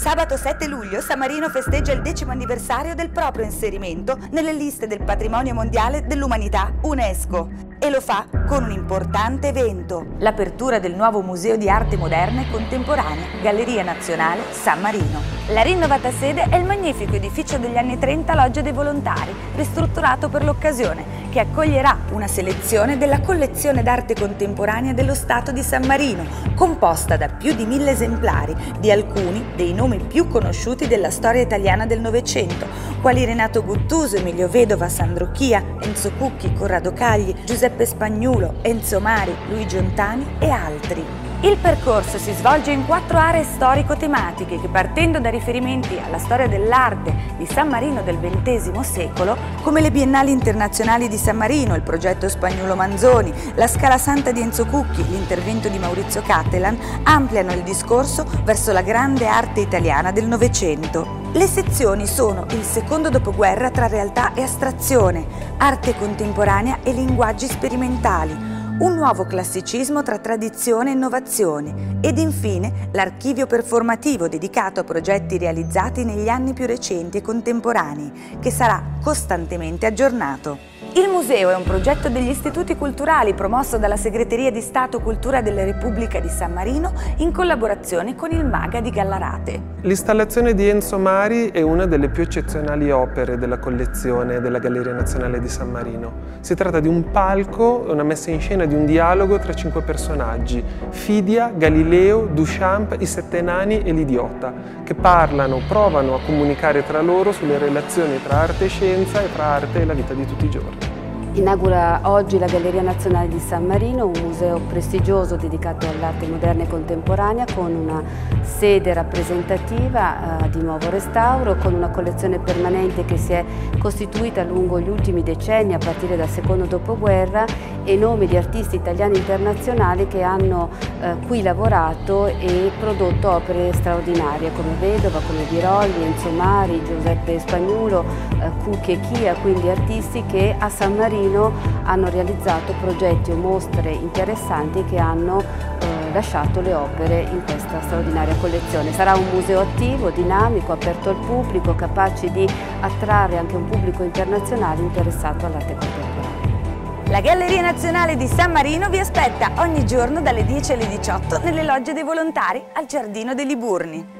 Sabato 7 luglio San Marino festeggia il decimo anniversario del proprio inserimento nelle liste del patrimonio mondiale dell'umanità UNESCO e lo fa con un importante evento, l'apertura del nuovo Museo di Arte Moderna e Contemporanea, Galleria Nazionale San Marino. La rinnovata sede è il magnifico edificio degli anni 30 Loggia dei Volontari, ristrutturato per l'occasione, che accoglierà una selezione della collezione d'arte contemporanea dello Stato di San Marino, composta da più di mille esemplari di alcuni dei nomi più conosciuti della storia italiana del Novecento, quali Renato Guttuso, Emilio Vedova, Sandro Chia, Enzo Cucchi, Corrado Cagli, Giuseppe Spagnulo, Enzo Mari, Luigi Ontani e altri. Il percorso si svolge in quattro aree storico-tematiche che partendo da riferimenti alla storia dell'arte di San Marino del XX secolo, come le Biennali Internazionali di San Marino, il progetto Spagnuolo Manzoni, la Scala Santa di Enzo Cucchi, l'intervento di Maurizio Cattelan, ampliano il discorso verso la grande arte italiana del Novecento. Le sezioni sono il secondo dopoguerra tra realtà e astrazione, arte contemporanea e linguaggi sperimentali, un nuovo classicismo tra tradizione e innovazione ed infine l'archivio performativo dedicato a progetti realizzati negli anni più recenti e contemporanei, che sarà costantemente aggiornato. Il museo è un progetto degli istituti culturali promosso dalla Segreteria di Stato Cultura della Repubblica di San Marino in collaborazione con il Maga di Gallarate. L'installazione di Enzo Mari è una delle più eccezionali opere della collezione della Galleria Nazionale di San Marino. Si tratta di un palco, una messa in scena di un dialogo tra cinque personaggi, Fidia, Galileo, Duchamp, i Sette Nani e l'Idiota, che parlano, provano a comunicare tra loro sulle relazioni tra arte e scienza e tra arte e la vita di tutti i giorni. Inaugura oggi la Galleria Nazionale di San Marino, un museo prestigioso dedicato all'arte moderna e contemporanea con una sede rappresentativa eh, di nuovo restauro, con una collezione permanente che si è costituita lungo gli ultimi decenni a partire dal secondo dopoguerra e nomi di artisti italiani internazionali che hanno eh, qui lavorato e prodotto opere straordinarie come Vedova, come Birolli, Enzo Mari, Giuseppe Spagnuolo, eh, Cucchi e Chia, quindi artisti che a San Marino Torino hanno realizzato progetti o mostre interessanti che hanno eh, lasciato le opere in questa straordinaria collezione. Sarà un museo attivo, dinamico, aperto al pubblico, capace di attrarre anche un pubblico internazionale interessato all'arte contemporanea. La Galleria Nazionale di San Marino vi aspetta ogni giorno dalle 10 alle 18 nelle logge dei volontari al Giardino dei Liburni.